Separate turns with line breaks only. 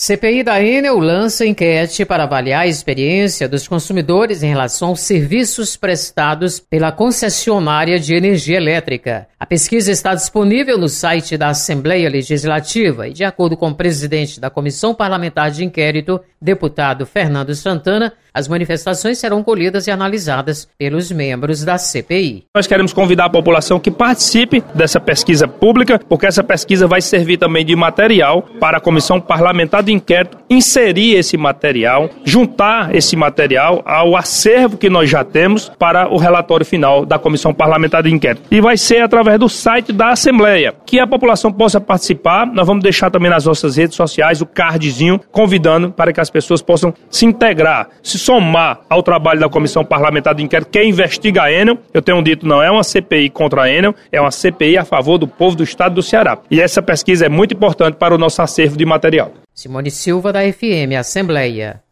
CPI da Enel lança enquete para avaliar a experiência dos consumidores em relação aos serviços prestados pela concessionária de energia elétrica. A pesquisa está disponível no site da Assembleia Legislativa e, de acordo com o presidente da Comissão Parlamentar de Inquérito, deputado Fernando Santana, as manifestações serão colhidas e analisadas pelos membros da CPI.
Nós queremos convidar a população que participe dessa pesquisa pública, porque essa pesquisa vai servir também de material para a Comissão Parlamentar de Inquérito inserir esse material, juntar esse material ao acervo que nós já temos para o relatório final da Comissão Parlamentar de Inquérito. E vai ser através do site da Assembleia, que a população possa participar. Nós vamos deixar também nas nossas redes sociais o cardzinho convidando para que as pessoas possam se integrar, se somar ao trabalho da Comissão Parlamentar de Inquérito que investiga a Enel. Eu tenho dito, não é uma CPI contra a Enel, é uma CPI a favor do povo do estado do Ceará. E essa pesquisa é muito importante para o nosso acervo de material.
Simone Silva, da FM Assembleia.